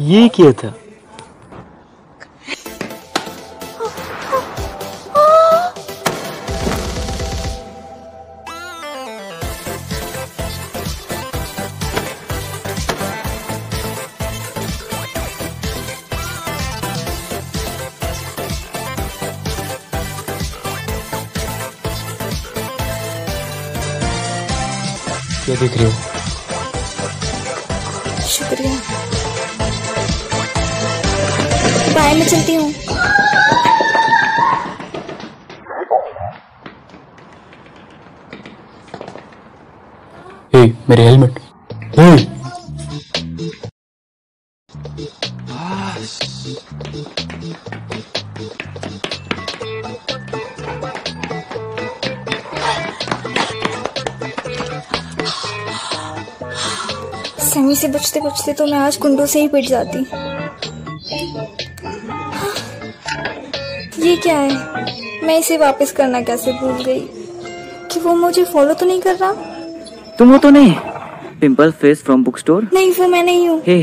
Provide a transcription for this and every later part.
ये क्या था क्या देख रहे हो शुक्रिया बाय मैं चलती हूँ। मेरे हेलमेट समी से बचते बचते तो मैं आज कुंडों से ही पिट जाती। ये क्या है? मैं इसे वापस करना कैसे भूल गई? कि वो मुझे फॉलो तो नहीं कर रहा? तुम हो तो नहीं? Pimple face from book store नहीं वो मैं नहीं हूँ। हे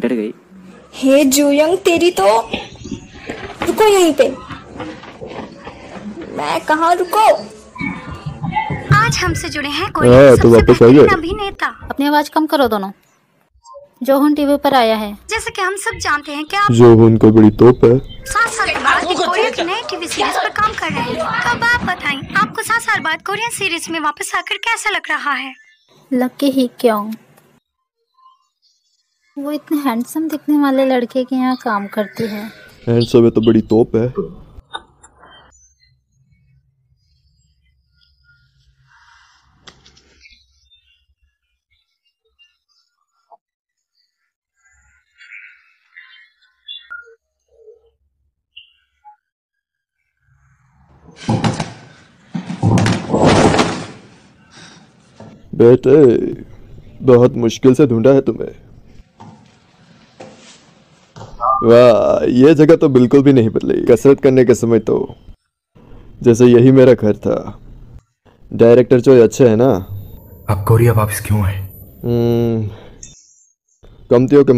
डर गई। हे जूयंग तेरी तो रुको यहीं पे। मैं कहाँ रुको? आज हमसे जुड़े हैं कोई हाँ, तो वापस आ गए। अभिनेता। अपनी आवाज़ कम करो दोनों। जोहन टीवी पर आया है। जैसे कि हम सब जानते हैं कि आप जो उनका बड़ी तोप है। सात साल के बाद कोरियन की नई टीवी सीरीज़ पर काम कर रहे हैं। कब आप बताएँ आपको सात साल बाद कोरियन सीरीज़ में वापस आकर कैसा लग रहा है? लकी ही क्यों? वो इतने हैंडसम दिखने वाले लड़के के यहाँ काम करती है। हैंडसम है तो बड़ी तोप है। बेटे बहुत मुश्किल से ढूंढा है तुम्हें। वाह ये जगह तो बिल्कुल भी नहीं बदली। कसरत करने के समय तो जैसे यही मेरा घर था। डायरेक्टर जो अच्छे है ना? अब कोरिया वापस क्यों है हम्म, कमतियों के